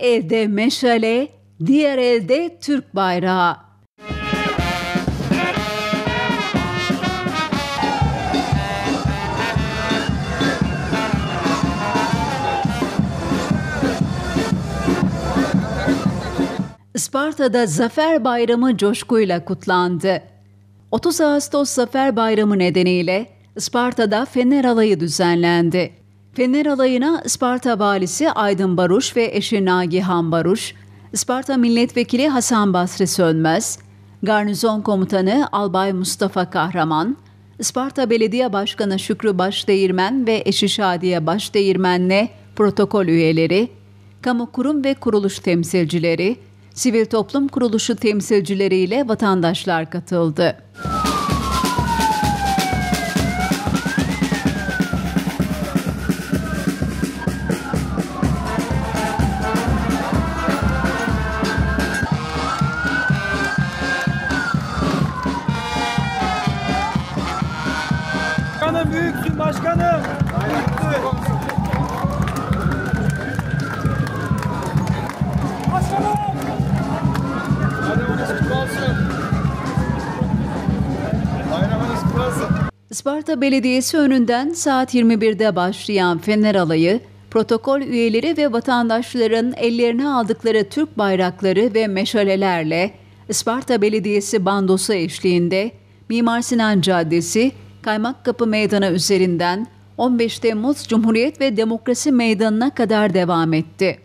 elde meşale, diğer elde Türk bayrağı. Isparta'da Zafer Bayramı coşkuyla kutlandı. 30 Ağustos Zafer Bayramı nedeniyle Isparta'da Fener Alayı düzenlendi. Fener Alayı'na Isparta Valisi Aydın Baruş ve eşi Nagihan Baruş, Isparta Milletvekili Hasan Basri Sönmez, Garnizon Komutanı Albay Mustafa Kahraman, Isparta Belediye Başkanı Şükrü Başdeğirmen ve eşi Şadiye Başdeğirmen'le protokol üyeleri, kamu kurum ve kuruluş temsilcileri, sivil toplum kuruluşu temsilcileriyle vatandaşlar katıldı. Başkanım büyüksün başkanım. Başkanım. Olsun. Isparta Belediyesi önünden saat 21'de başlayan Fener Alayı, protokol üyeleri ve vatandaşların ellerine aldıkları Türk bayrakları ve meşalelerle Isparta Belediyesi bandosu eşliğinde Mimar Sinan Caddesi, Kaymakkapı Meydanı üzerinden 15 Temmuz Cumhuriyet ve Demokrasi Meydanı'na kadar devam etti.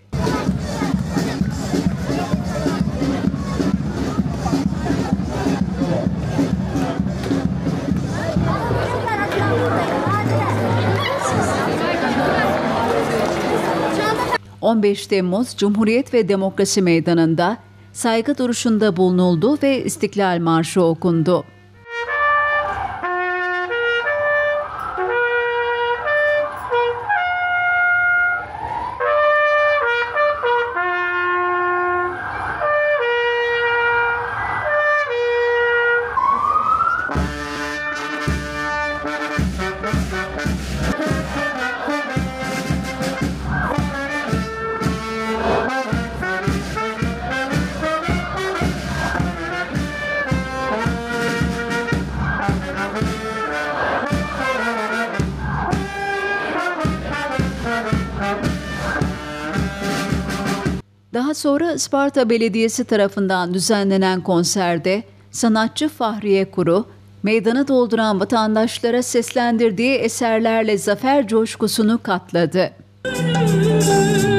...15 Temmuz Cumhuriyet ve Demokrasi Meydanı'nda saygı duruşunda bulunuldu ve İstiklal Marşı okundu. Daha sonra Isparta Belediyesi tarafından düzenlenen konserde sanatçı Fahriye Kuru, meydanı dolduran vatandaşlara seslendirdiği eserlerle zafer coşkusunu katladı. Gurbet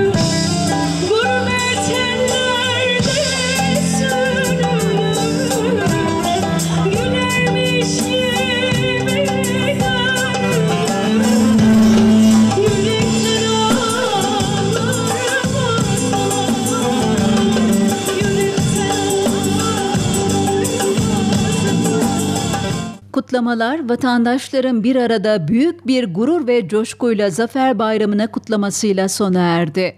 Kutlamalar vatandaşların bir arada büyük bir gurur ve coşkuyla Zafer Bayramı'nı kutlamasıyla sona erdi.